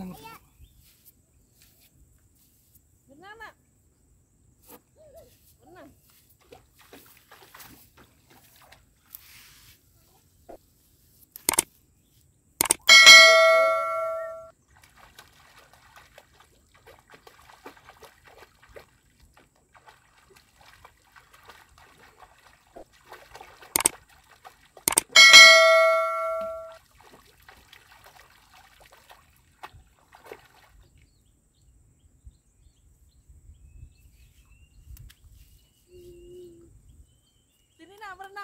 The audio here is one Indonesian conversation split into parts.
berenang. Berenang nak. Berenang.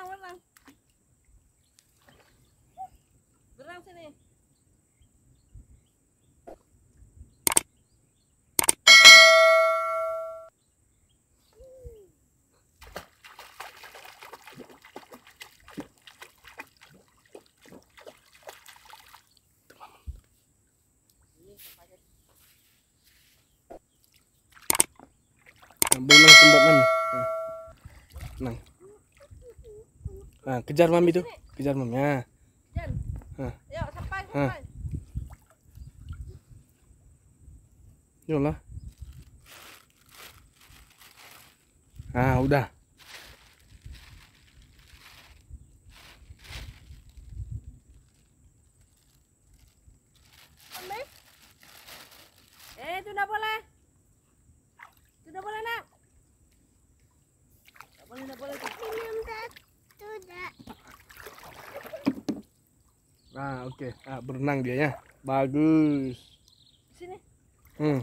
Berenang, berenang. Berenang sini. Berenang tempat mami. Nah. Tenang. Nah, kejar mami tuh. Kejar mami. Nah. Hah. Yuk, sampai, Hah. sampai. Yolah. Ah, udah. Ambil. Eh, itu boleh. Itu tidak boleh, nak. Tidak boleh, tidak boleh. Nah, oke. Ah, berenang dia ya. Bagus. Sini. Hmm.